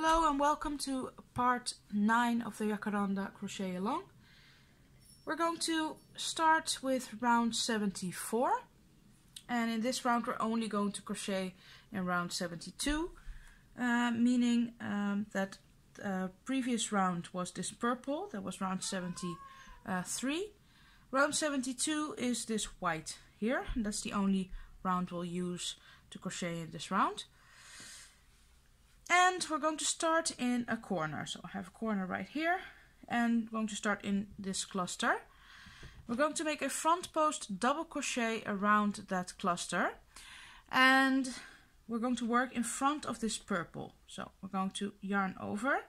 Hello and welcome to part 9 of the Jacaranda Crochet Along. We're going to start with round 74 and in this round we're only going to crochet in round 72 uh, meaning um, that the previous round was this purple, that was round 73. Round 72 is this white here and that's the only round we'll use to crochet in this round. And we're going to start in a corner. So I have a corner right here and going to start in this cluster. We're going to make a front post double crochet around that cluster and we're going to work in front of this purple. So we're going to yarn over,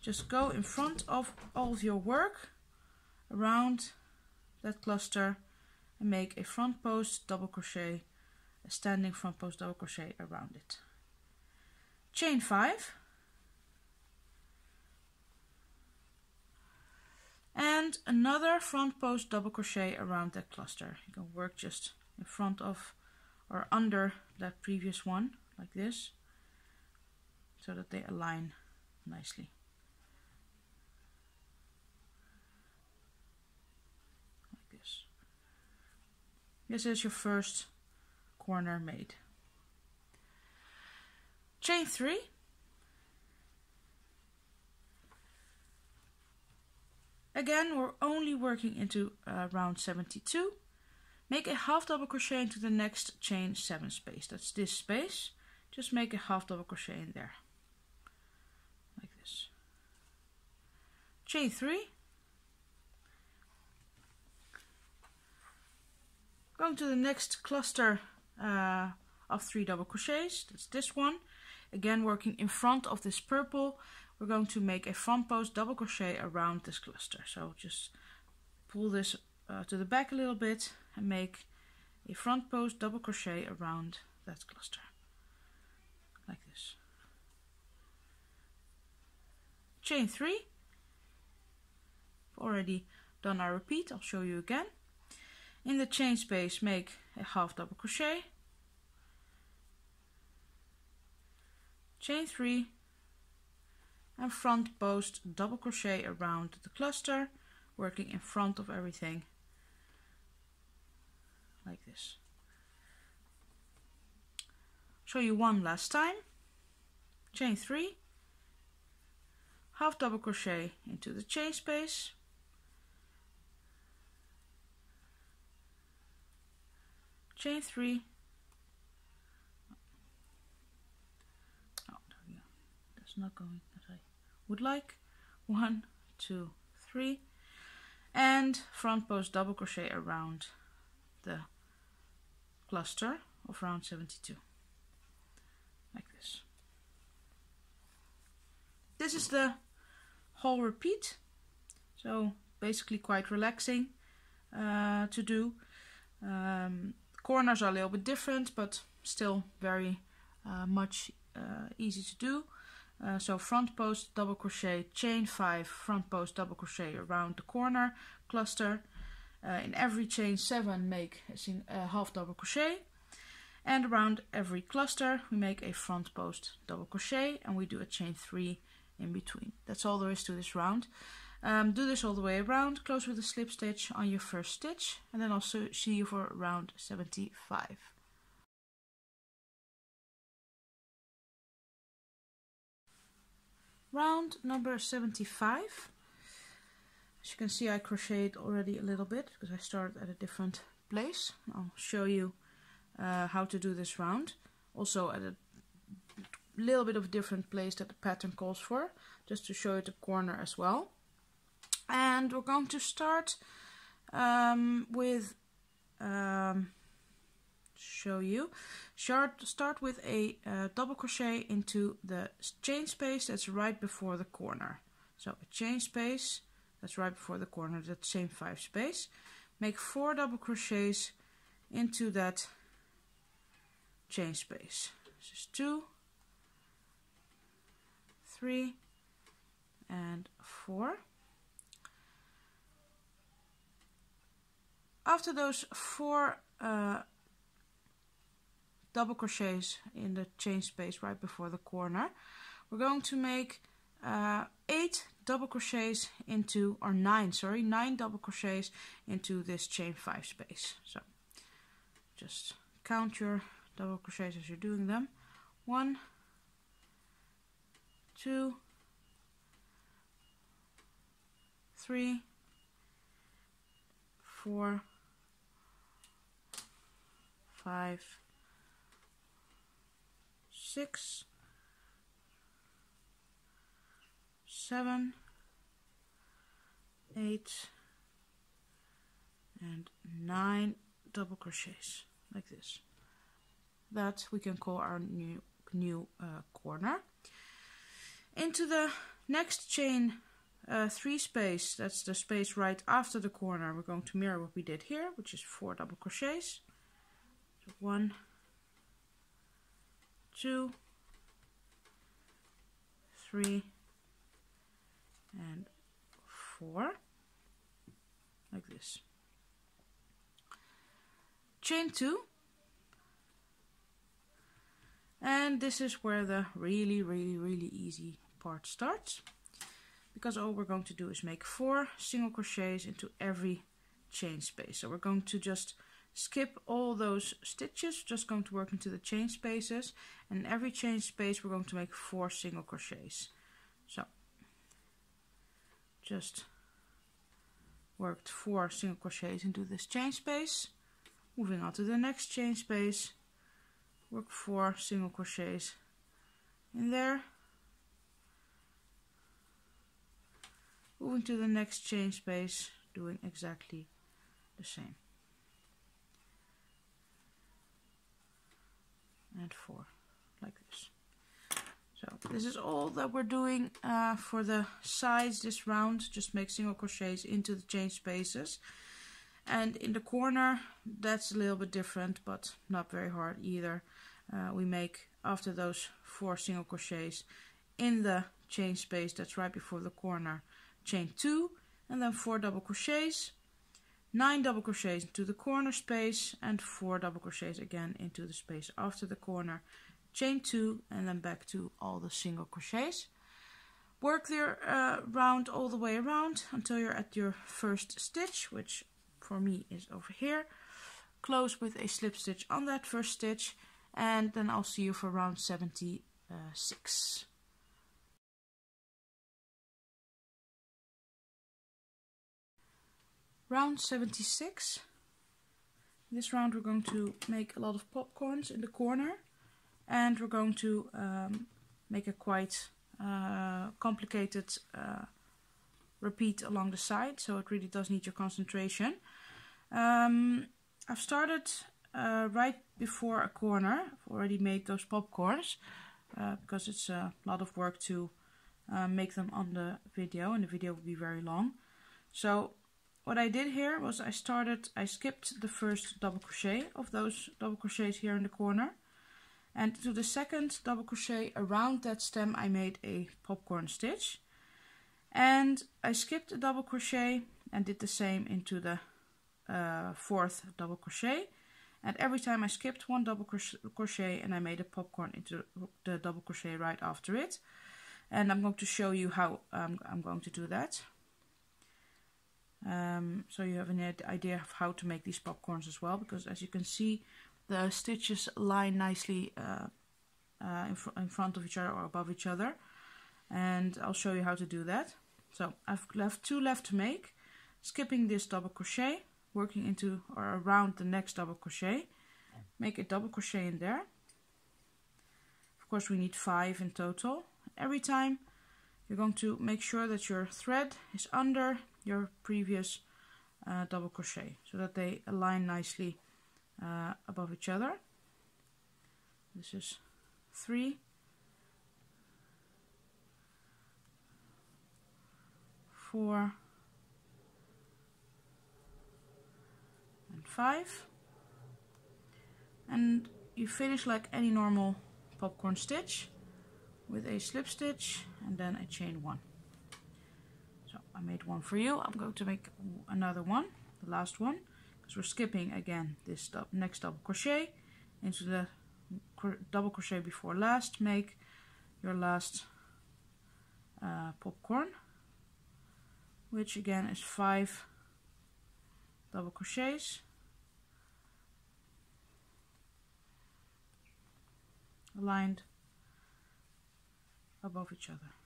just go in front of all of your work around that cluster and make a front post double crochet, a standing front post double crochet around it chain 5 and another front post double crochet around that cluster. You can work just in front of or under that previous one like this so that they align nicely. Like this. This is your first corner made chain 3 again we're only working into uh, round 72 make a half double crochet into the next chain 7 space. That's this space. Just make a half double crochet in there. Like this. Chain 3 going to the next cluster uh, of three double crochets. That's this one Again working in front of this purple, we're going to make a front post double crochet around this cluster. So just pull this uh, to the back a little bit and make a front post double crochet around that cluster. Like this. Chain 3. Already done our repeat, I'll show you again. In the chain space make a half double crochet chain 3 and front post double crochet around the cluster working in front of everything. Like this. Show you one last time. Chain 3 half double crochet into the chain space. Chain 3 not going as I would like. One, two, three. And front post double crochet around the cluster of round 72. Like this. This is the whole repeat. So basically quite relaxing uh, to do. Um, corners are a little bit different, but still very uh, much uh, easy to do. Uh, so front post double crochet chain 5 front post double crochet around the corner cluster. Uh, in every chain 7 make a uh, half double crochet. And around every cluster we make a front post double crochet and we do a chain 3 in between. That's all there is to this round. Um, do this all the way around close with a slip stitch on your first stitch and then I'll see you for round 75 round number 75 as you can see I crocheted already a little bit because I started at a different place. I'll show you uh, how to do this round. Also at a little bit of a different place that the pattern calls for just to show you the corner as well. And we're going to start um, with um, show you. Start, start with a uh, double crochet into the chain space that's right before the corner. So a chain space that's right before the corner, that same five space. Make four double crochets into that chain space. This is two, three, and four. After those four uh, double crochets in the chain space right before the corner we're going to make uh, eight double crochets into, or nine, sorry, nine double crochets into this chain five space. So just count your double crochets as you're doing them. One, two, three, four, five, six, seven, eight, and nine double crochets like this. That we can call our new new uh, corner. Into the next chain uh, three space, that's the space right after the corner, we're going to mirror what we did here, which is four double crochets. So one, two, three, and 4 like this. Chain 2 and this is where the really really really easy part starts because all we're going to do is make four single crochets into every chain space. So we're going to just skip all those stitches just going to work into the chain spaces and in every chain space we're going to make four single crochets. So just worked four single crochets into this chain space. Moving on to the next chain space. Work four single crochets in there. Moving to the next chain space doing exactly the same. And four like this so this is all that we're doing uh, for the sides this round. Just make single crochets into the chain spaces. And in the corner, that's a little bit different, but not very hard either. Uh, we make, after those four single crochets in the chain space that's right before the corner, chain two, and then four double crochets, nine double crochets into the corner space, and four double crochets again into the space after the corner, chain two and then back to all the single crochets. Work there uh, round all the way around until you're at your first stitch which for me is over here. Close with a slip stitch on that first stitch and then I'll see you for round 76 round 76 this round we're going to make a lot of popcorns in the corner and we're going to um, make a quite uh, complicated uh, repeat along the side so it really does need your concentration. Um, I've started uh, right before a corner. I've already made those popcorns uh, because it's a lot of work to uh, make them on the video and the video will be very long. So what I did here was I started I skipped the first double crochet of those double crochets here in the corner and to the second double crochet around that stem I made a popcorn stitch. And I skipped a double crochet and did the same into the uh, fourth double crochet. And every time I skipped one double crochet and I made a popcorn into the double crochet right after it. And I'm going to show you how um, I'm going to do that. Um, so you have an idea of how to make these popcorns as well because as you can see the stitches line nicely uh, uh, in, fr in, front of each other or above each other. And I'll show you how to do that. So I've left two left to make. Skipping this double crochet working into or around the next double crochet. Make a double crochet in there. Of course we need five in total. Every time you're going to make sure that your thread is under your previous uh, double crochet so that they align nicely uh, above each other. This is three, four, and five. And you finish like any normal popcorn stitch with a slip stitch and then a chain one. So I made one for you. I'm going to make another one, the last one because we're skipping again this next double crochet into the double crochet before last. Make your last uh, popcorn which again is five double crochets. Aligned above each other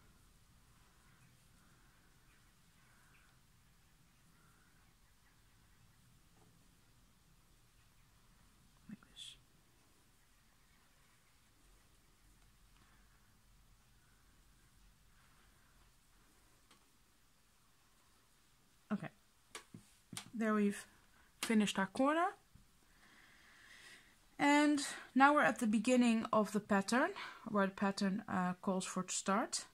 there we've finished our corner. And now we're at the beginning of the pattern, where the pattern uh, calls for to start.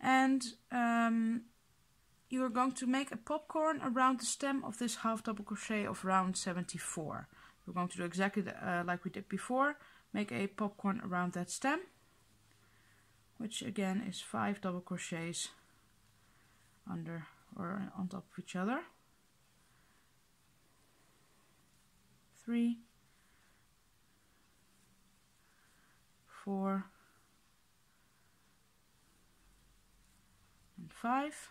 And um, you are going to make a popcorn around the stem of this half double crochet of round 74. We're going to do exactly the, uh, like we did before, make a popcorn around that stem, which again is 5 double crochets under or on top of each other. Three, four, and five.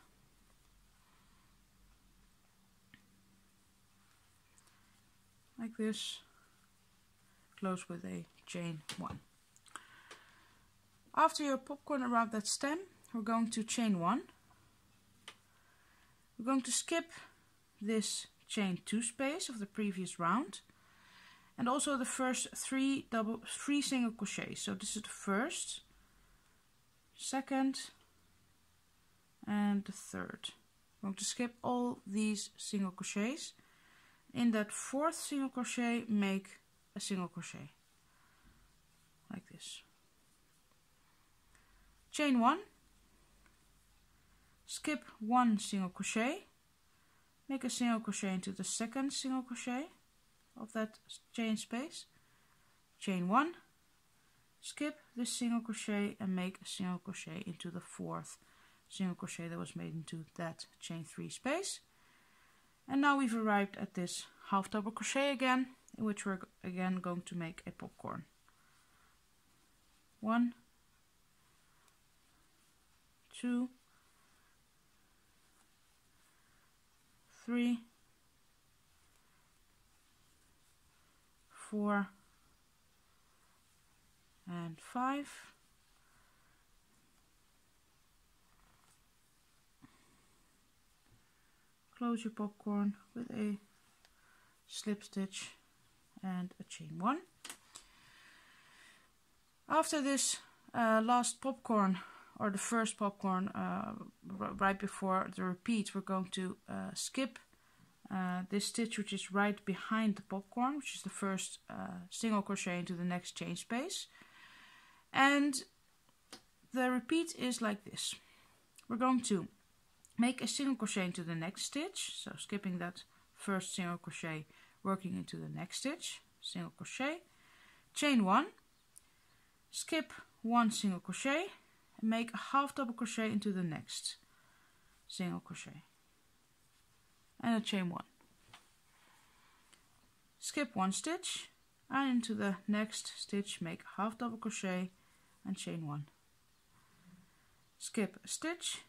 Like this, close with a chain one. After your popcorn around that stem, we're going to chain one. We're going to skip this chain two space of the previous round and also the first three double three single crochets. So this is the first second and the third. I'm going to skip all these single crochets. In that fourth single crochet make a single crochet. Like this. Chain one. Skip one single crochet. Make a single crochet into the second single crochet of that chain space. Chain one. Skip this single crochet and make a single crochet into the fourth single crochet that was made into that chain three space. And now we've arrived at this half double crochet again in which we're again going to make a popcorn. One. Two. Three four and five. Close your popcorn with a slip stitch and a chain one. After this uh, last popcorn or the first popcorn uh, right before the repeat we're going to uh, skip uh, this stitch which is right behind the popcorn which is the first uh, single crochet into the next chain space. And the repeat is like this. We're going to make a single crochet into the next stitch. So skipping that first single crochet working into the next stitch single crochet. Chain one. Skip one single crochet and make a half double crochet into the next single crochet and a chain one. Skip one stitch and into the next stitch make half double crochet and chain one. Skip a stitch,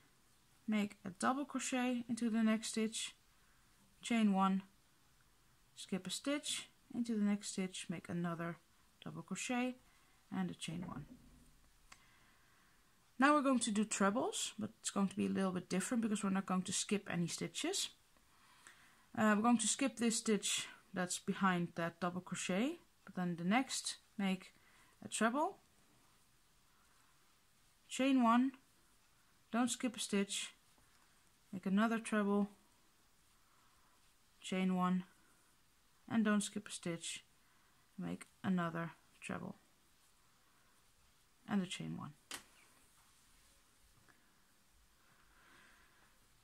make a double crochet into the next stitch, chain one, skip a stitch into the next stitch, make another double crochet and a chain one. Now we're going to do trebles, but it's going to be a little bit different because we're not going to skip any stitches. Uh, we're going to skip this stitch that's behind that double crochet but then the next make a treble. Chain one. Don't skip a stitch. Make another treble. Chain one. And don't skip a stitch. Make another treble. And a chain one.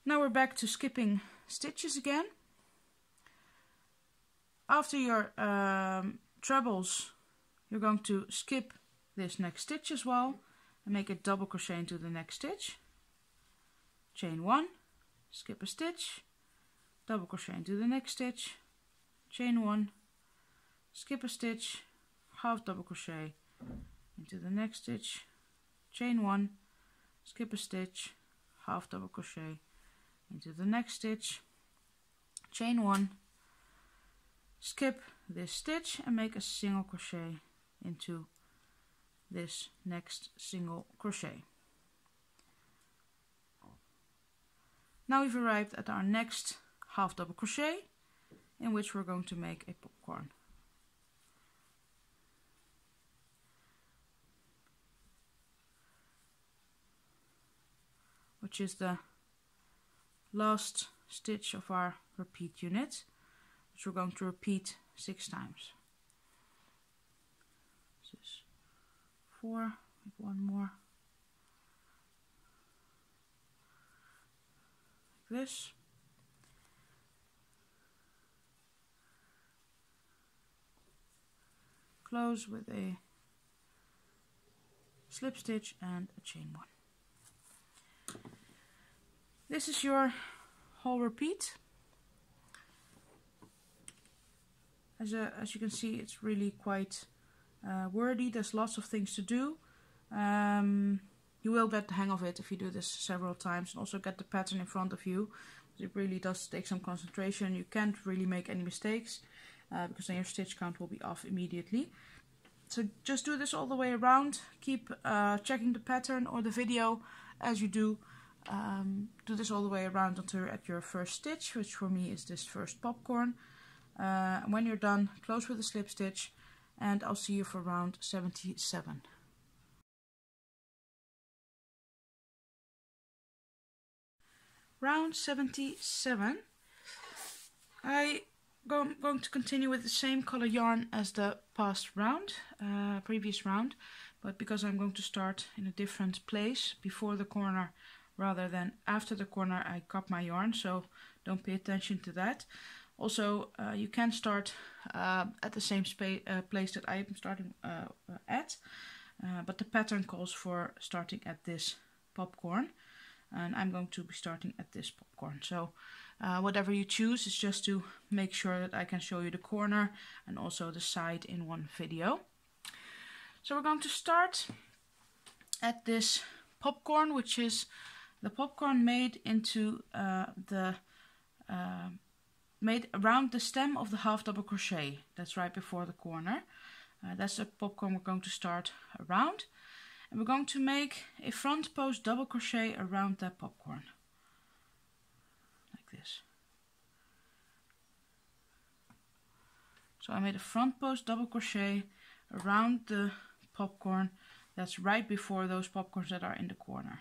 Now we're back to skipping stitches again after your um, trebles, you're going to skip this next stitch as well and make a double crochet into the next stitch. Chain one, skip a stitch, double crochet into the next stitch, chain one, skip a stitch, half double crochet into the next stitch, chain one, skip a stitch, half double crochet into the next stitch. Chain one skip this stitch and make a single crochet into this next single crochet. Now we've arrived at our next half double crochet in which we're going to make a popcorn. Which is the last stitch of our repeat unit which we're going to repeat six times. This is four one more. Like this. Close with a slip stitch and a chain one. This is your whole repeat. As, a, as you can see, it's really quite uh, wordy. There's lots of things to do. Um, you will get the hang of it if you do this several times and also get the pattern in front of you. It really does take some concentration. You can't really make any mistakes uh, because then your stitch count will be off immediately. So just do this all the way around. Keep uh, checking the pattern or the video as you do um, do this all the way around until you're at your first stitch, which for me is this first popcorn. Uh, when you're done, close with a slip stitch and I'll see you for round 77. Round 77. I am going to continue with the same color yarn as the past round, uh, previous round, but because I'm going to start in a different place before the corner rather than after the corner I cut my yarn so don't pay attention to that also uh, you can start uh, at the same uh, place that I am starting uh, at but the pattern calls for starting at this popcorn and I'm going to be starting at this popcorn. So whatever you choose is just to make sure that I can show you the corner and also the side in one video. So we're going to start at this popcorn which is the popcorn made into uh, the uh, made around the stem of the half double crochet. That's right before the corner. Uh, that's the popcorn we're going to start around. And we're going to make a front post double crochet around that popcorn. Like this. So I made a front post double crochet around the popcorn. That's right before those popcorns that are in the corner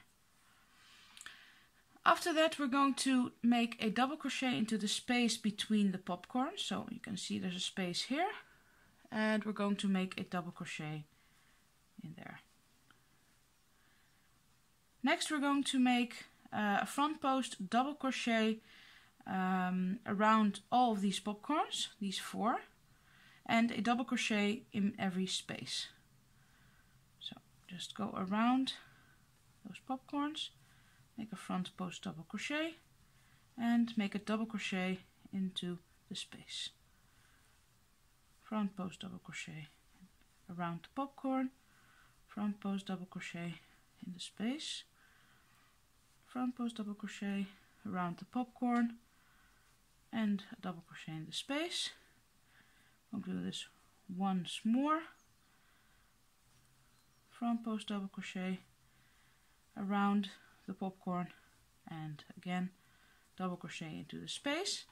after that we're going to make a double crochet into the space between the popcorn. So you can see there's a space here. And we're going to make a double crochet in there. Next we're going to make uh, a front post double crochet um, around all of these popcorns, these four, and a double crochet in every space. So just go around those popcorns make a front post double crochet and make a double crochet into the space. Front post double crochet around the popcorn. Front post double crochet in the space. Front post double crochet around the popcorn and a double crochet in the space. I'll do this once more. Front post double crochet around the popcorn and again double crochet into the space.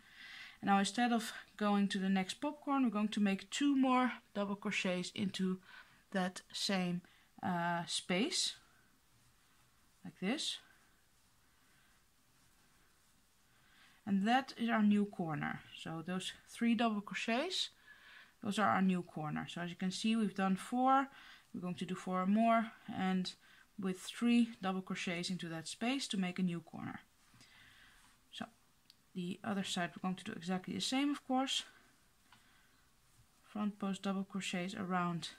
And now instead of going to the next popcorn we're going to make two more double crochets into that same uh, space like this. And that is our new corner. So those three double crochets those are our new corner. So as you can see we've done four. We're going to do four more and with three double crochets into that space to make a new corner. So the other side we're going to do exactly the same of course. Front post double crochets around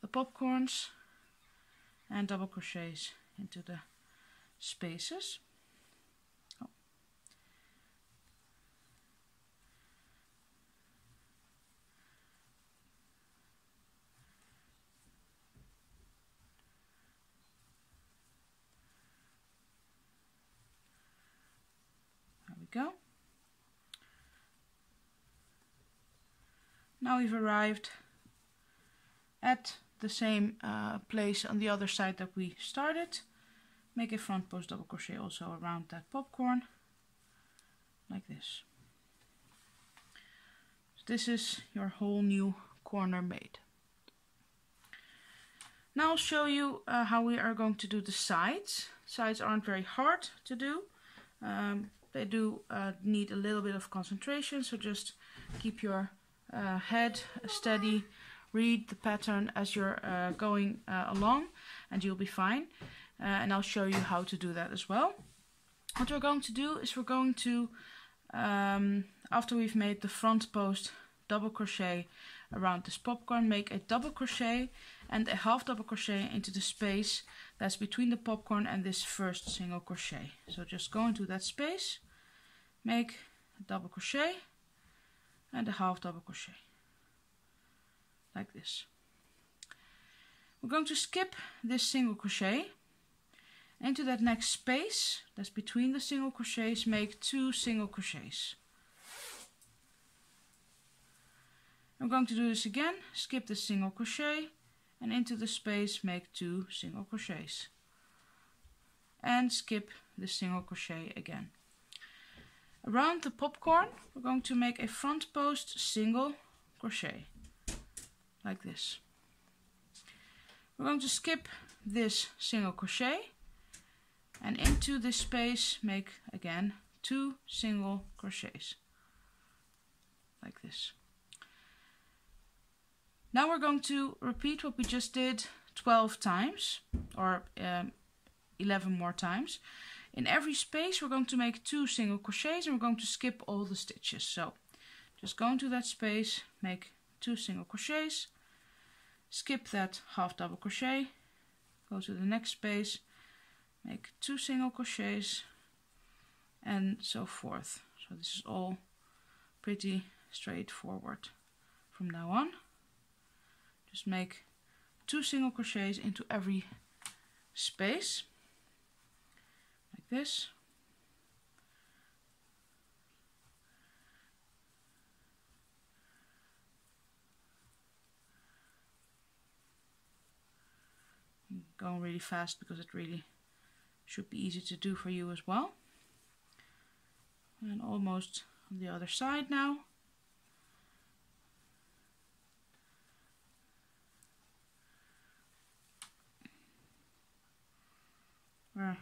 the popcorns and double crochets into the spaces. go. Now we've arrived at the same uh, place on the other side that we started. Make a front post double crochet also around that popcorn, like this. So this is your whole new corner made. Now I'll show you uh, how we are going to do the sides. Sides aren't very hard to do. Um, they do uh, need a little bit of concentration, so just keep your uh, head steady, read the pattern as you're uh, going uh, along, and you'll be fine. Uh, and I'll show you how to do that as well. What we're going to do is we're going to, um, after we've made the front post double crochet around this popcorn, make a double crochet and a half double crochet into the space that's between the popcorn and this first single crochet. So just go into that space, make a double crochet and a half double crochet like this. We're going to skip this single crochet into that next space that's between the single crochets make two single crochets. I'm going to do this again, skip the single crochet and into the space make two single crochets and skip the single crochet again. Around the popcorn we're going to make a front post single crochet like this. We're going to skip this single crochet and into this space make again two single crochets like this. Now we're going to repeat what we just did 12 times or um, 11 more times. In every space we're going to make two single crochets and we're going to skip all the stitches. So just go into that space, make two single crochets, skip that half double crochet, go to the next space, make two single crochets and so forth. So this is all pretty straightforward from now on just make two single crochets into every space this going really fast because it really should be easy to do for you as well. And almost on the other side now. We're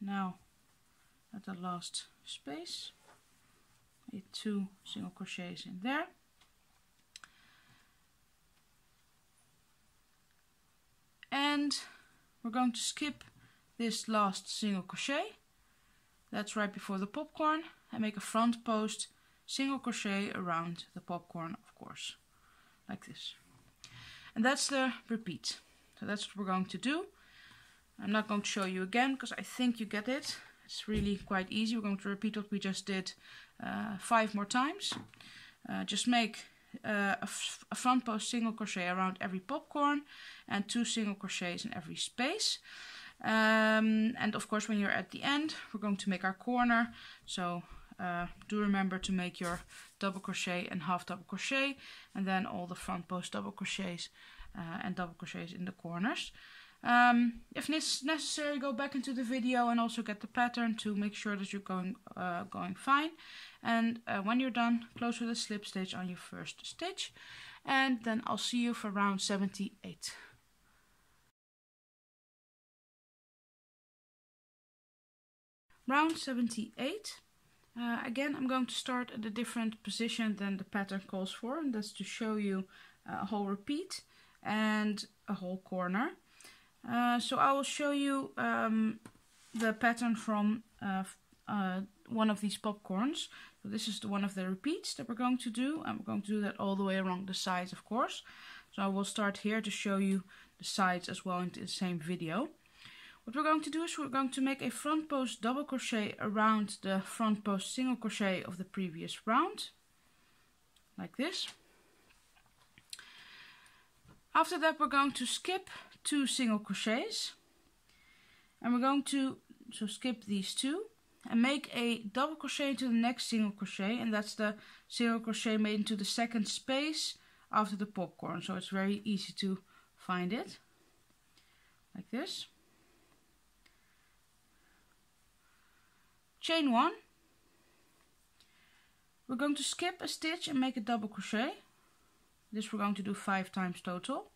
now at the last space made two single crochets in there. And we're going to skip this last single crochet. That's right before the popcorn and make a front post single crochet around the popcorn of course like this. And that's the repeat. So that's what we're going to do I'm not going to show you again because I think you get it. It's really quite easy. We're going to repeat what we just did uh, five more times. Uh, just make uh, a, front post single crochet around every popcorn and two single crochets in every space. Um, and of course when you're at the end we're going to make our corner so uh, do remember to make your double crochet and half double crochet and then all the front post double crochets uh, and double crochets in the corners. Um, if necessary, go back into the video and also get the pattern to make sure that you're going uh, going fine. And uh, when you're done, close with a slip stitch on your first stitch. And then I'll see you for round 78. Round 78. Uh, again, I'm going to start at a different position than the pattern calls for. And that's to show you a whole repeat and a whole corner. Uh, so I will show you um, the pattern from uh, uh, one of these popcorns. So this is the one of the repeats that we're going to do. I'm going to do that all the way around the sides, of course. So I will start here to show you the sides as well in the same video. What we're going to do is we're going to make a front post double crochet around the front post single crochet of the previous round. Like this. After that we're going to skip two single crochets. And we're going to so skip these two and make a double crochet into the next single crochet. And that's the single crochet made into the second space after the popcorn. So it's very easy to find it like this. Chain one. We're going to skip a stitch and make a double crochet. This we're going to do five times total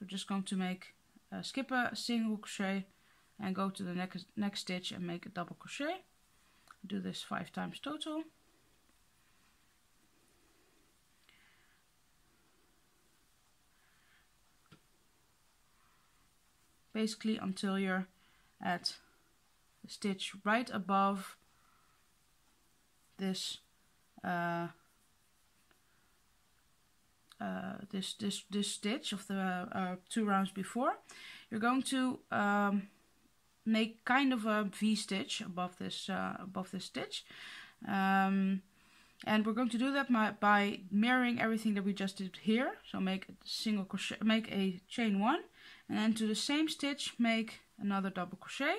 so we're just going to make uh, skip a single crochet and go to the next next stitch and make a double crochet. Do this five times total. Basically until you're at the stitch right above this uh, this this this stitch of the uh, two rounds before you're going to um, make kind of a V stitch above this uh, above this stitch. Um, and we're going to do that by, by mirroring everything that we just did here. So make a single crochet make a chain one and then to the same stitch make another double crochet.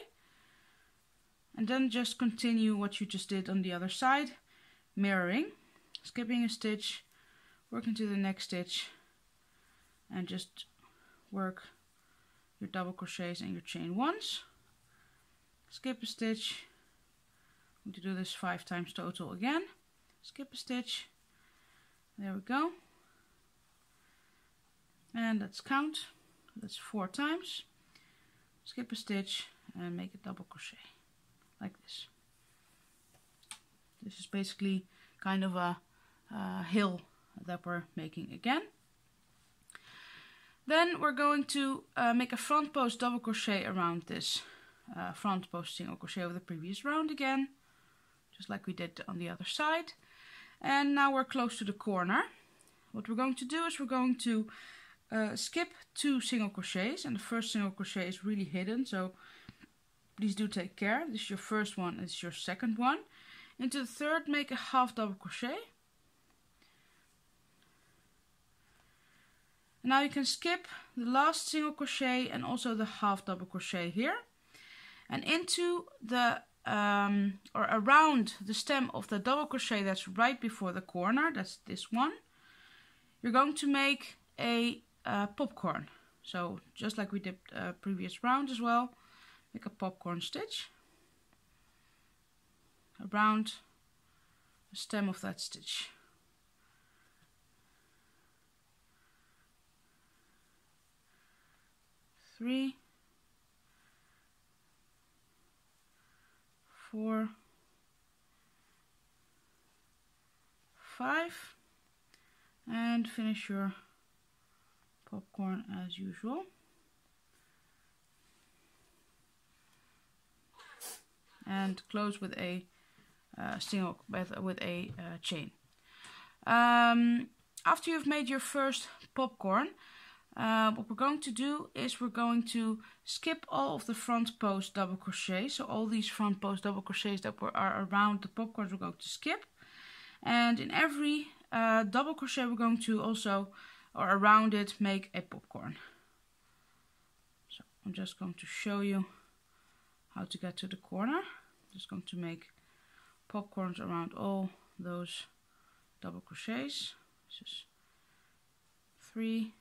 And then just continue what you just did on the other side mirroring skipping a stitch work into the next stitch and just work your double crochets and your chain ones skip a stitch. I'm going to do this five times total again. Skip a stitch. There we go. And let's count. That's four times. Skip a stitch and make a double crochet like this. This is basically kind of a, a hill that we're making again. Then we're going to uh, make a front post double crochet around this uh, front post single crochet of the previous round again just like we did on the other side. And now we're close to the corner. What we're going to do is we're going to uh, skip two single crochets and the first single crochet is really hidden so please do take care. This is your first one this is your second one. Into the third make a half double crochet now you can skip the last single crochet and also the half double crochet here. And into the um, or around the stem of the double crochet that's right before the corner that's this one you're going to make a uh, popcorn. So just like we did uh, previous round as well make a popcorn stitch around the stem of that stitch three four, five, and finish your popcorn as usual. And close with a uh, single with, with a uh, chain. Um, after you've made your first popcorn, uh, what we're going to do is we're going to skip all of the front post double crochet so all these front post double crochets that were, are around the popcorns we're going to skip. And in every uh, double crochet we're going to also or around it make a popcorn. So I'm just going to show you how to get to the corner. I'm just going to make popcorns around all those double crochets. This is three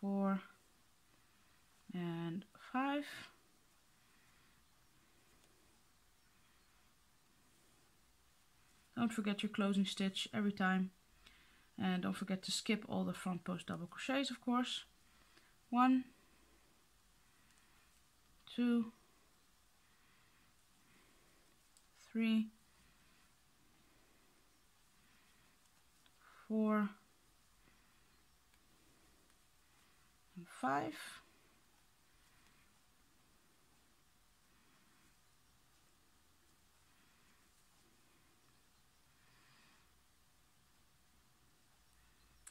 four, and five. Don't forget your closing stitch every time. And don't forget to skip all the front post double crochets, of course. One, two, three, four, five.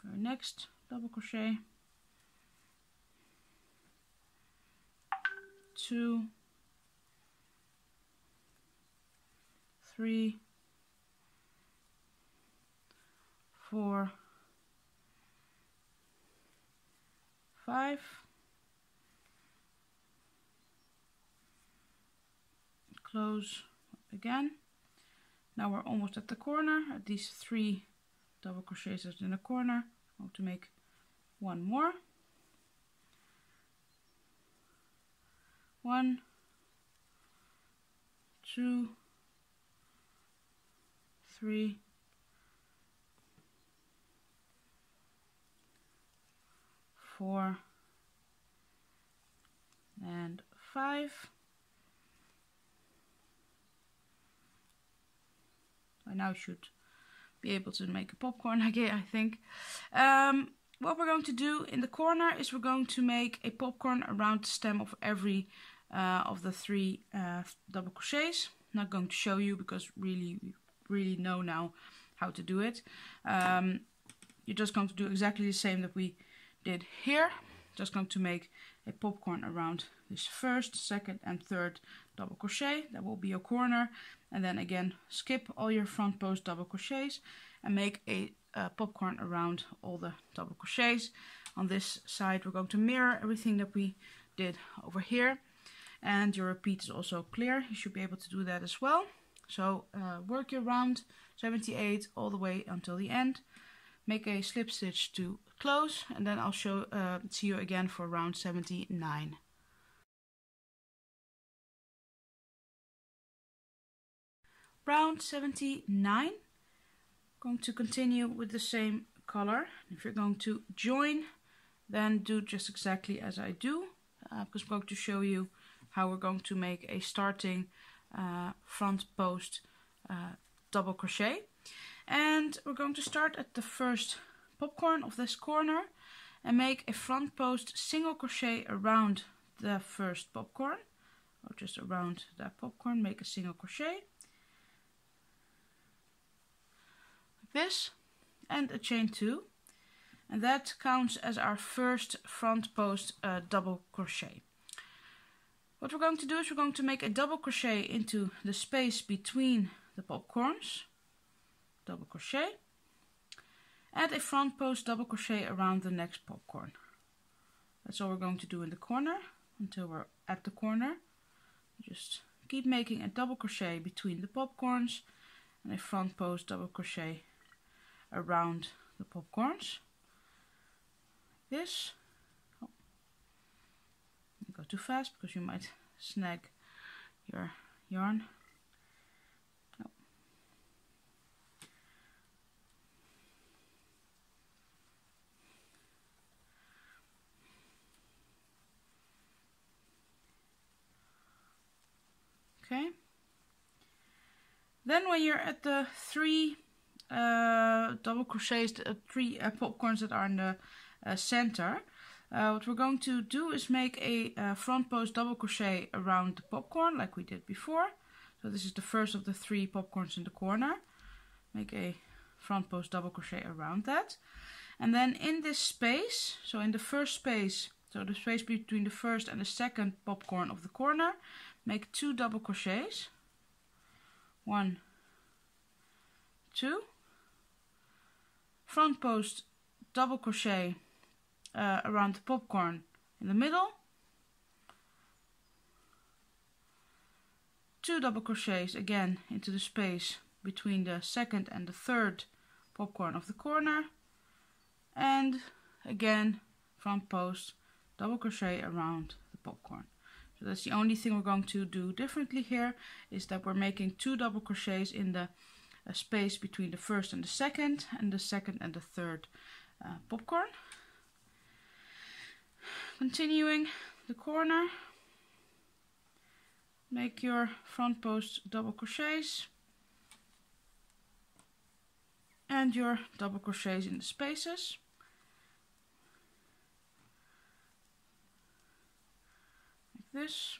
Our next double crochet, two, three, four, five. Close again. Now we're almost at the corner. At these three double crochets in the corner I'm going to make one more. One two three four and five. I now should be able to make a popcorn again I think. Um, what we're going to do in the corner is we're going to make a popcorn around the stem of every uh, of the three uh, double crochets. Not going to show you because really really know now how to do it. Um, you're just going to do exactly the same that we did here. Just going to make a popcorn around this first second and third double crochet. That will be your corner. And then again skip all your front post double crochets and make a uh, popcorn around all the double crochets. On this side we're going to mirror everything that we did over here. And your repeat is also clear. You should be able to do that as well. So uh, work your round 78 all the way until the end. Make a slip stitch to close and then I'll show uh, see you again for round 79 round 79 going to continue with the same color. If you're going to join then do just exactly as I do. Uh, because I'm going to show you how we're going to make a starting uh, front post uh, double crochet. And we're going to start at the first popcorn of this corner and make a front post single crochet around the first popcorn or just around that popcorn make a single crochet. Like this and a chain two. And that counts as our first front post uh, double crochet. What we're going to do is we're going to make a double crochet into the space between the popcorns, double crochet, and a front post double crochet around the next popcorn. That's all we're going to do in the corner until we're at the corner. Just keep making a double crochet between the popcorns and a front post double crochet around the popcorns. This. Oh. Go too fast because you might snag your yarn. Okay. Then when you're at the three uh, double crochets, uh, three popcorns that are in the uh, center. Uh, what we're going to do is make a uh, front post double crochet around the popcorn like we did before. So this is the first of the three popcorns in the corner. Make a front post double crochet around that. And then in this space, so in the first space, so the space between the first and the second popcorn of the corner, make two double crochets. One, two. Front post double crochet uh, around the popcorn in the middle. Two double crochets again into the space between the second and the third popcorn of the corner. And again front post double crochet around the popcorn so that's the only thing we're going to do differently here is that we're making two double crochets in the a space between the first and the second and the second and the third uh, popcorn. Continuing the corner, make your front post double crochets and your double crochets in the spaces. This.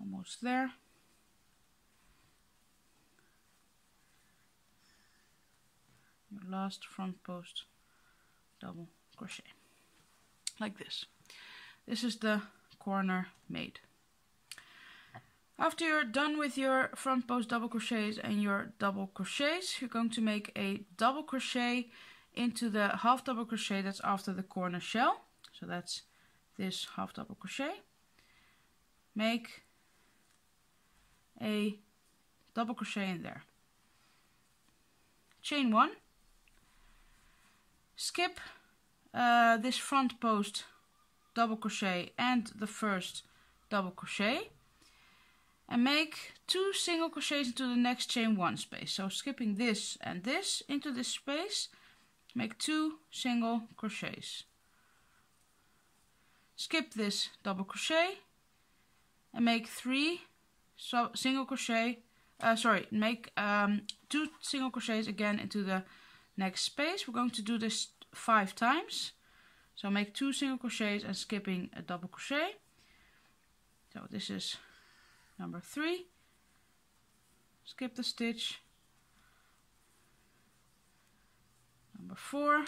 almost there. Your last front post double crochet like this. This is the corner made. After you're done with your front post double crochets and your double crochets, you're going to make a double crochet into the half double crochet that's after the corner shell. So that's this half double crochet. Make a double crochet in there. Chain one. Skip uh, this front post double crochet and the first double crochet and make two single crochets into the next chain one space. So skipping this and this into this space, make two single crochets. Skip this double crochet and make three so single crochet, uh, sorry, make um, two single crochets again into the next space. We're going to do this five times. So make two single crochets and skipping a double crochet. So this is number three. Skip the stitch. Number four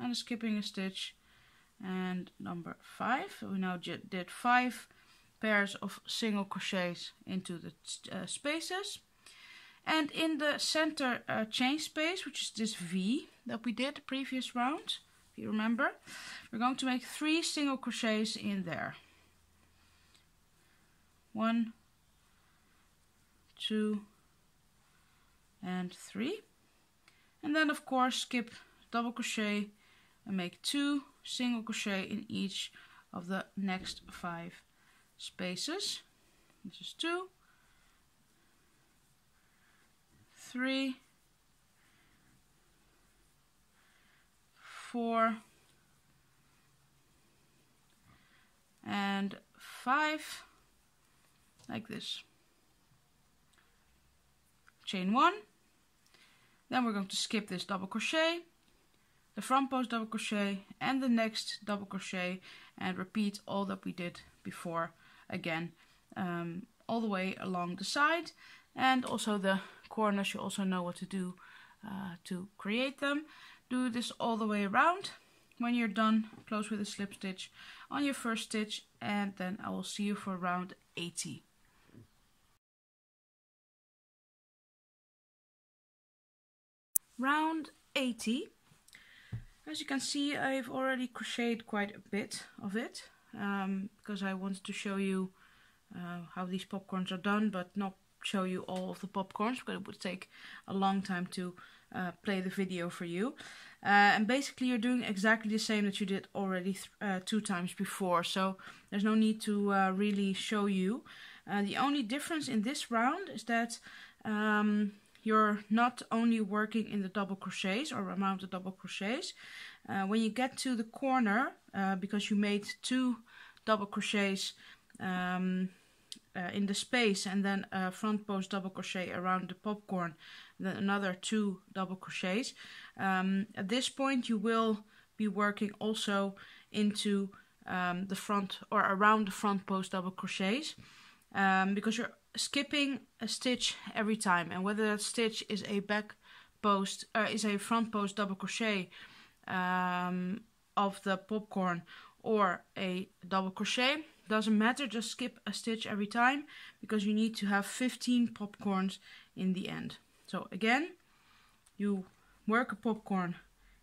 and skipping a stitch. And number five we now did five pairs of single crochets into the uh, spaces. And in the center uh, chain space which is this V that we did the previous round if you remember we're going to make three single crochets in there. One two and three. And then of course skip double crochet and make two single crochet in each of the next five spaces. This is two three four and five like this chain one. Then we're going to skip this double crochet. The front post double crochet and the next double crochet and repeat all that we did before again um, all the way along the side. And also the corners you also know what to do uh, to create them. Do this all the way around. When you're done close with a slip stitch on your first stitch. And then I will see you for round 80 round 80 as you can see I've already crocheted quite a bit of it um, because I wanted to show you uh, how these popcorns are done but not show you all of the popcorns because it would take a long time to uh, play the video for you. Uh, and basically you're doing exactly the same that you did already uh, two times before so there's no need to uh, really show you. Uh, the only difference in this round is that um, you're not only working in the double crochets or around the double crochets. Uh, when you get to the corner, uh, because you made two double crochets um, uh, in the space and then a front post double crochet around the popcorn, then another two double crochets. Um, at this point, you will be working also into um, the front or around the front post double crochets um, because you're skipping a stitch every time and whether that stitch is a back post uh, is a front post double crochet um, of the popcorn or a double crochet doesn't matter just skip a stitch every time because you need to have 15 popcorns in the end. So again you work a popcorn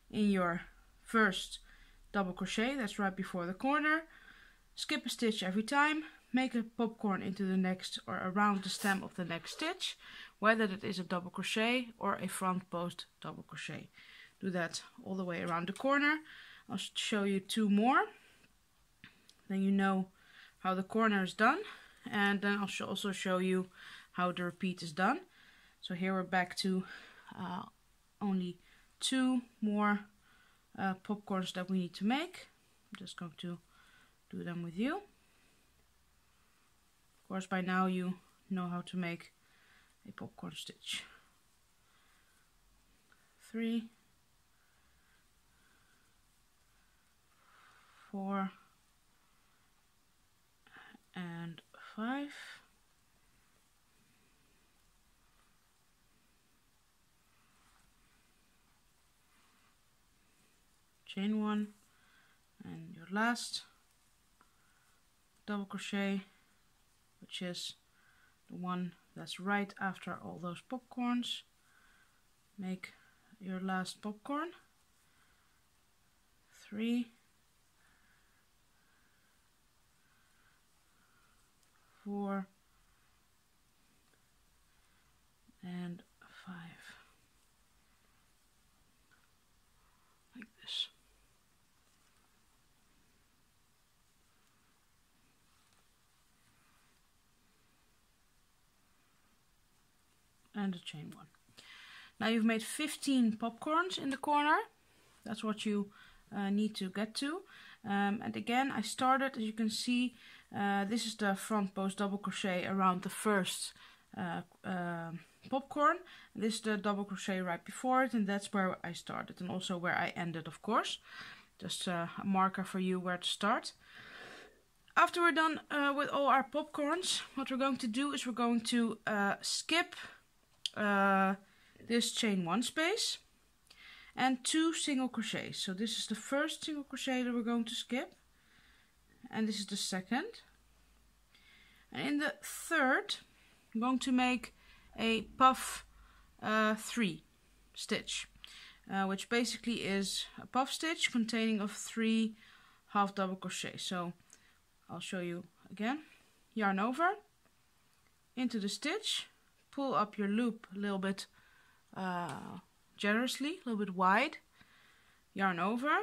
in your first double crochet that's right before the corner skip a stitch every time make a popcorn into the next or around the stem of the next stitch whether that is a double crochet or a front post double crochet. Do that all the way around the corner. I'll show you two more. Then you know how the corner is done. And then I'll also show you how the repeat is done. So here we're back to uh, only two more uh, popcorns that we need to make. I'm just going to do them with you course by now you know how to make a popcorn stitch. Three, four, and five. Chain one and your last double crochet which is the one that's right after all those popcorns. Make your last popcorn. Three. Four. And five like this and a chain one now you've made 15 popcorns in the corner that's what you uh, need to get to um, and again I started as you can see uh, this is the front post double crochet around the first uh, uh, popcorn. This is the double crochet right before it and that's where I started and also where I ended of course. Just uh, a marker for you where to start. After we're done uh, with all our popcorns, what we're going to do is we're going to uh, this chain one space and two single crochets. So this is the first single crochet that we're going to skip and this is the second. And in the third, I'm going to make a puff uh, 3 stitch, uh, which basically is a puff stitch containing of three half double crochet. So I'll show you again. Yarn over, into the stitch, pull up your loop a little bit uh, generously, a little bit wide, yarn over,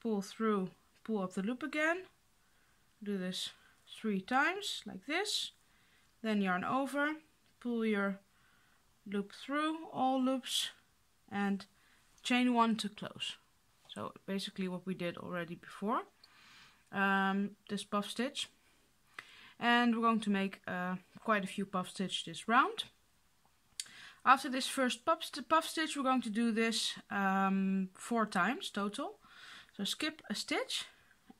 pull through pull up the loop again do this three times like this then yarn over pull your loop through all loops and chain one to close. So basically what we did already before um, this puff stitch and we're going to make uh, quite a few puff stitch this round. After this first puff, st puff stitch we're going to do this um, four times total. So skip a stitch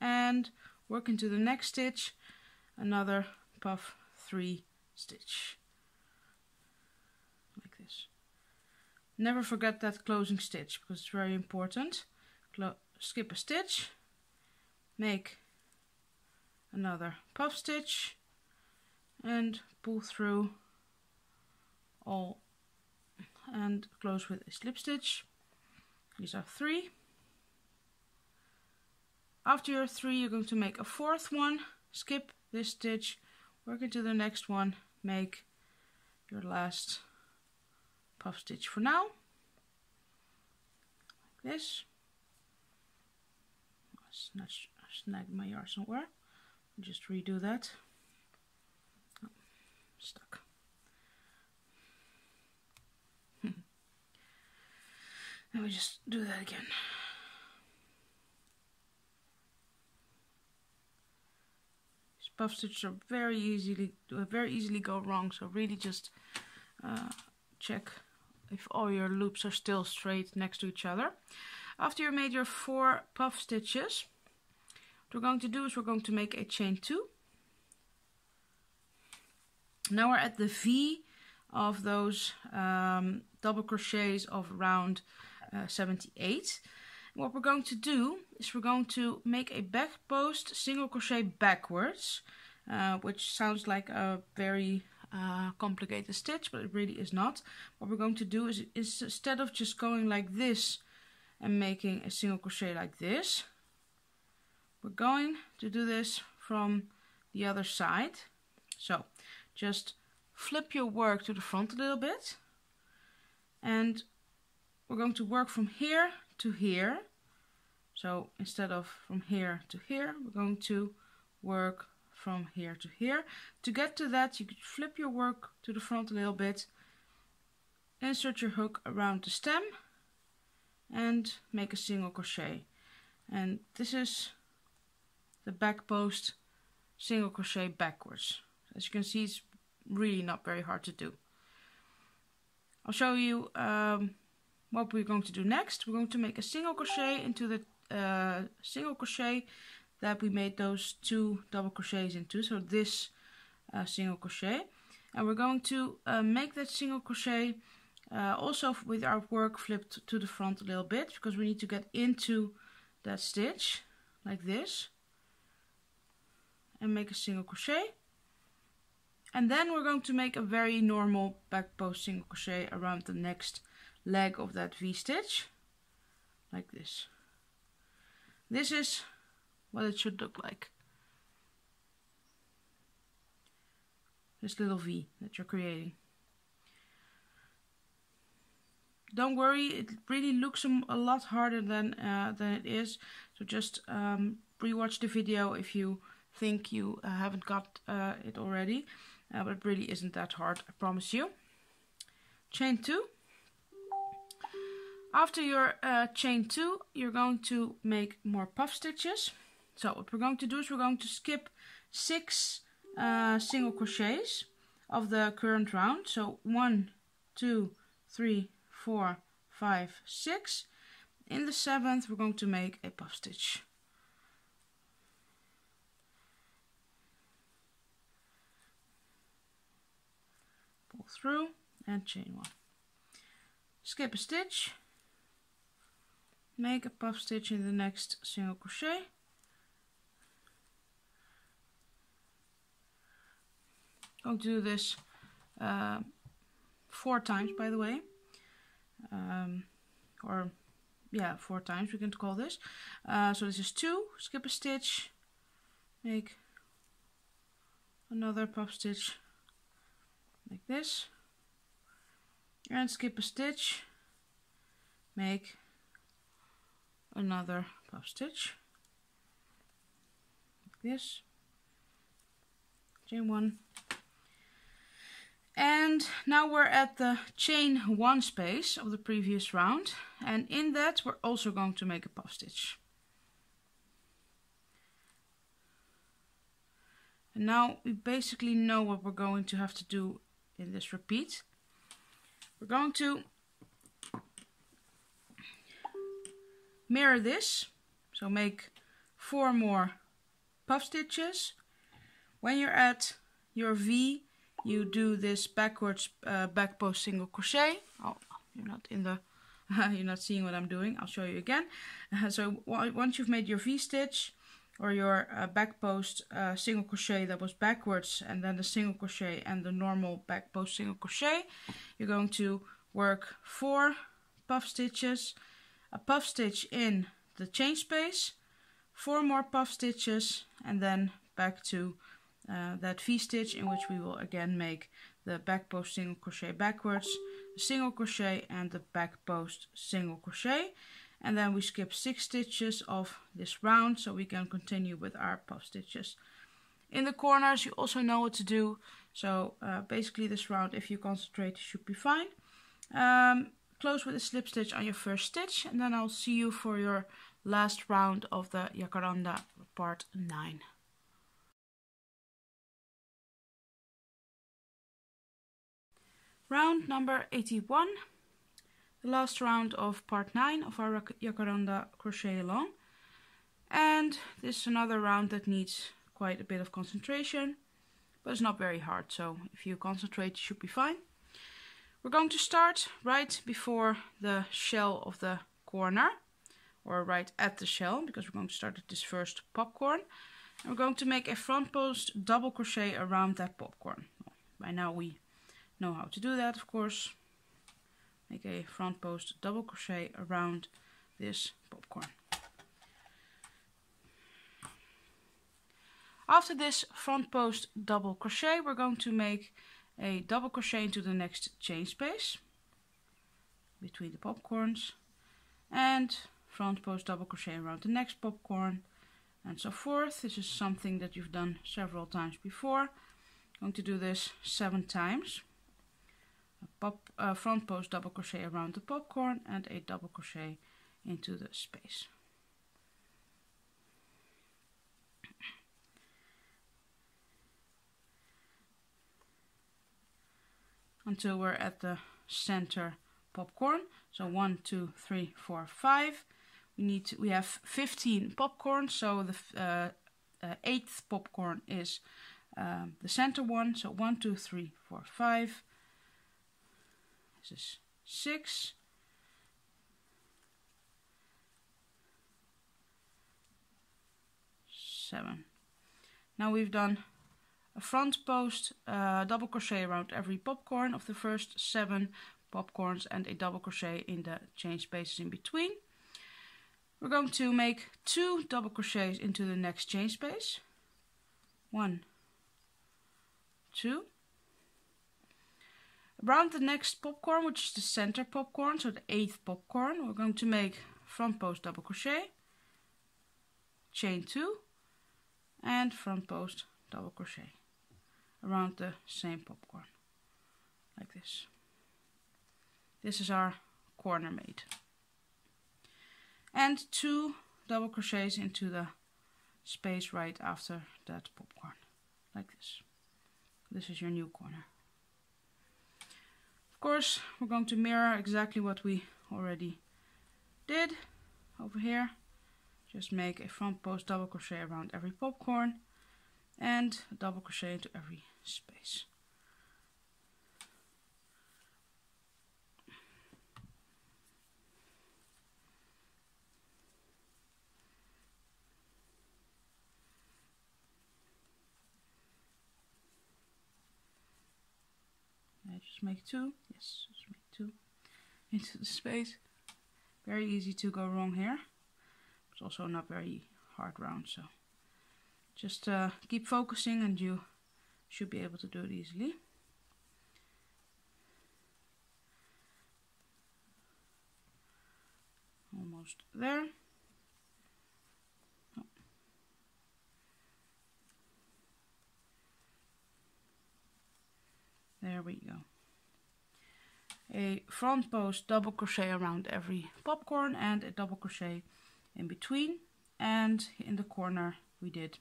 and work into the next stitch another puff three stitch. Like this. Never forget that closing stitch because it's very important. Clo skip a stitch make another puff stitch and pull through all and close with a slip stitch these are three after your three, you're going to make a fourth one, skip this stitch, work into the next one, make your last puff stitch for now. Like this. Snag my yarn somewhere. Just redo that. Oh, stuck. Let me just do that again. These puff stitches are very easily very easily go wrong so really just uh, check if all your loops are still straight next to each other after you made your four puff stitches we're going to do is we're going to make a chain two now we're at the V of those um, double crochets of round uh, 78 what we're going to do is we're going to make a back post single crochet backwards, uh, which sounds like a very uh, complicated stitch, but it really is not. What we're going to do is, is instead of just going like this and making a single crochet like this, we're going to do this from the other side. So just flip your work to the front a little bit and we're going to work from here to here. So instead of from here to here, we're going to work from here to here. To get to that, you could flip your work to the front a little bit, insert your hook around the stem, and make a single crochet. And this is the back post single crochet backwards. As you can see, it's really not very hard to do. I'll show you um, what we're going to do next. We're going to make a single crochet into the uh, single crochet that we made those two double crochets into. So this uh, single crochet. And we're going to uh, make that single crochet uh, also with our work flipped to the front a little bit because we need to get into that stitch like this and make a single crochet and then we're going to make a very normal back post single crochet around the next leg of that V-stitch like this. This is what it should look like. This little V that you're creating. Don't worry, it really looks a, lot harder than uh, than it is. So just um, rewatch the video if you think you uh, haven't got uh, it already. Uh, but it really isn't that hard, I promise you. Chain 2. After your chain 2, you're going to make more puff stitches. So what we're going to do is we're going to skip 6 uh, single crochets of the current round. So one, two, three, four, five, six. In the seventh, we're going to make a puff stitch. Pull through and chain one. Skip a stitch. Make a puff stitch in the next single crochet. Going to do this uh, four times, by the way um, or yeah, four times we can call this. Uh, so this is two, skip a stitch, make another puff stitch like this, and skip a stitch, make another puff stitch like this, chain one, and now we're at the chain one space of the previous round. And in that we're also going to make a puff stitch. And now we basically know what we're going to have to do in this repeat. We're going to mirror this. So make four more puff stitches. When you're at your V, you do this backwards uh, back post single crochet. Oh, you're not in the, you're not seeing what I'm doing. I'll show you again. Uh, so once you've made your V-stitch or your uh, back post uh, single crochet that was backwards and then the single crochet and the normal back post single crochet, you're going to work four puff stitches, a puff stitch in the chain space, four more puff stitches and then back to uh, that V-stitch in which we will again make the back post single crochet backwards, single crochet and the back post single crochet. And then we skip six stitches of this round so we can continue with our puff stitches. In the corners you also know what to do. So uh, basically this round if you concentrate should be fine. Um, close with a slip stitch on your first stitch and then I'll see you for your last round of the Jacaranda part 9. Round number 81, the last round of part 9 of our Jacaranda crochet along. And this is another round that needs quite a bit of concentration, but it's not very hard, so if you concentrate you should be fine. We're going to start right before the shell of the corner, or right at the shell, because we're going to start at this first popcorn. And we're going to make a front post double crochet around that popcorn. By now we know how to do that of course. Make a front post double crochet around this popcorn. After this front post double crochet we're going to make a double crochet into the next chain space between the popcorns and front post double crochet around the next popcorn and so forth. This is something that you've done several times before. I'm going to do this seven times pop, uh, front post double crochet around the popcorn and a double crochet into the space. Until we're at the center popcorn. So one, two, three, four, five. We need to, we have 15 popcorn. So the uh, uh, eighth popcorn is um, the center one. So one, two, three, four, five. Is 6. Seven. Now we've done a front post uh, double crochet around every popcorn of the first seven popcorns and a double crochet in the chain spaces in between. We're going to make two double crochets into the next chain space. One, two. Around the next popcorn, which is the center popcorn, so the eighth popcorn, we're going to make front post double crochet, chain two, and front post double crochet around the same popcorn, like this. This is our corner made. And two double crochets into the space right after that popcorn, like this. This is your new corner. Course, we're going to mirror exactly what we already did over here. Just make a front post double crochet around every popcorn and double crochet into every space. I just make two. Yes, into the space. Very easy to go wrong here. It's also not very hard round, so just uh, keep focusing and you should be able to do it easily. Almost there. There we go. A front post double crochet around every popcorn and a double crochet in between. And in the corner we did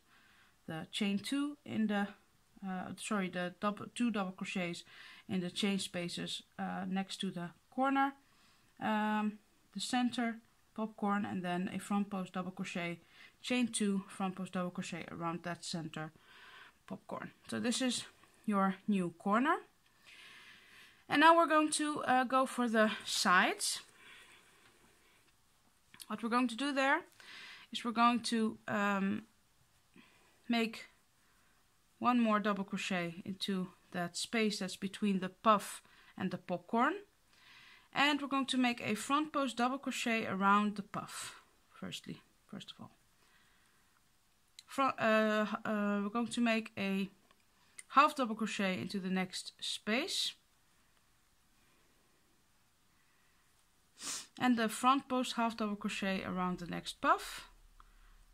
the chain two in the uh, sorry the double two double crochets in the chain spaces uh, next to the corner. Um, the center popcorn and then a front post double crochet chain two front post double crochet around that center popcorn. So this is your new corner and now we're going to uh, go for the sides. What we're going to do there is we're going to um, make one more double crochet into that space that's between the puff and the popcorn. And we're going to make a front post double crochet around the puff firstly first of all. Front, uh, uh, we're going to make a half double crochet into the next space and the front post half double crochet around the next puff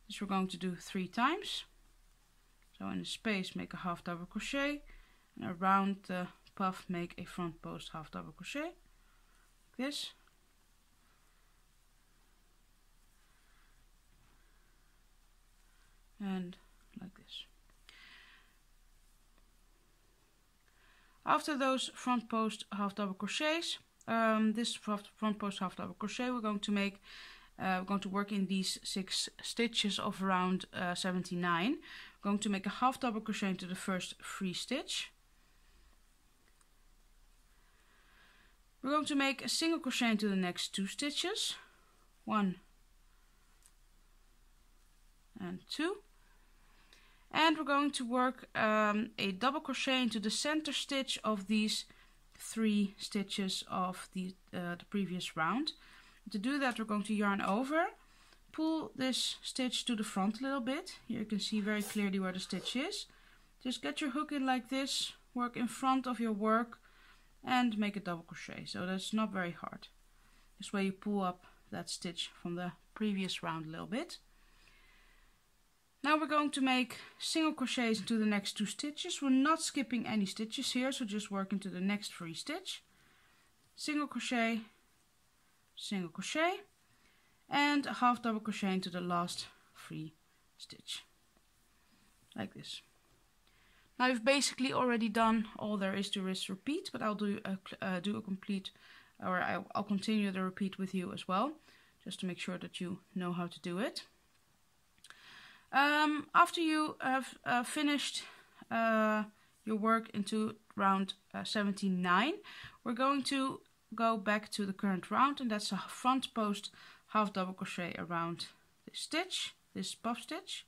this we're going to do three times so in the space make a half double crochet and around the puff make a front post half double crochet like this. And like this. After those front post half double crochets, um, this front post half double crochet we're going to make uh, we're going to work in these six stitches of around uh, 79 going to make a half double crochet into the first free stitch. We're going to make a single crochet into the next two stitches. One and two. And we're going to work um, a double crochet into the center stitch of these three stitches of the, uh, the previous round. To do that we're going to yarn over pull this stitch to the front a little bit. Here you can see very clearly where the stitch is. Just get your hook in like this, work in front of your work and make a double crochet. So that's not very hard. This way you pull up that stitch from the previous round a little bit. Now we're going to make single crochets into the next two stitches. We're not skipping any stitches here, so just work into the next free stitch. Single crochet, single crochet, and a half double crochet into the last free stitch like this now you've basically already done all there is to this repeat but I'll do a, uh, do a complete or I'll, I'll continue the repeat with you as well just to make sure that you know how to do it um, after you have uh, finished uh, your work into round uh, 79 we're going to go back to the current round and that's a front post half double crochet around this stitch, this puff stitch.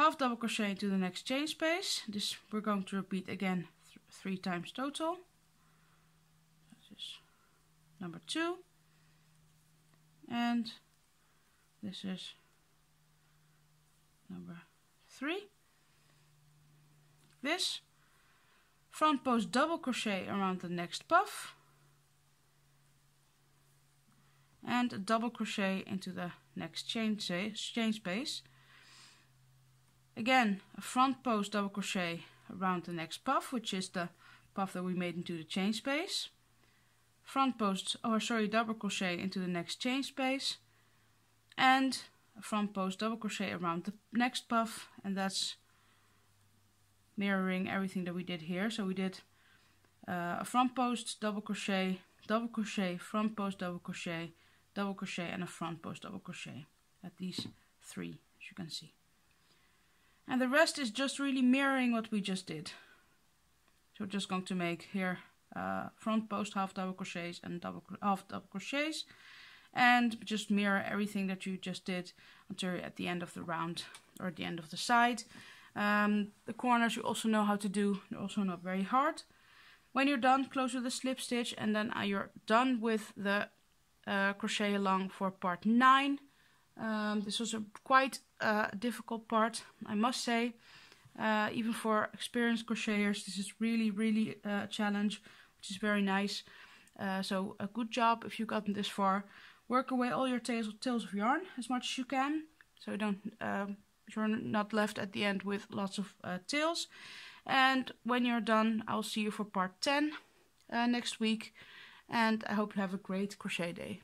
half double crochet into the next chain space. This we're going to repeat again th three times total. This is number two and this is number three. This front post double crochet around the next puff. And a double crochet into the next chain, chain space. Again a front post double crochet around the next puff which is the puff that we made into the chain space front post or oh, sorry double crochet into the next chain space and front post double crochet around the next puff. And that's mirroring everything that we did here. So we did uh, a front post double crochet double crochet front post double crochet double crochet and a front post double crochet at these three as you can see. And the rest is just really mirroring what we just did. So we're just going to make here uh, front post half double crochets and double half double crochets and just mirror everything that you just did until at the end of the round or at the end of the side. Um, the corners you also know how to do, they're also not very hard. When you're done, close with a slip stitch and then uh, you're done with the uh, crochet along for part 9. Um, this was a quite uh, difficult part, I must say. Uh, even for experienced crocheters, this is really, really uh, a challenge, which is very nice. Uh, so a good job if you've gotten this far. Work away all your tails, tails of yarn as much as you can, so you don't um, you're not left at the end with lots of uh, tails. And when you're done, I'll see you for part 10 uh, next week. And I hope you have a great crochet day.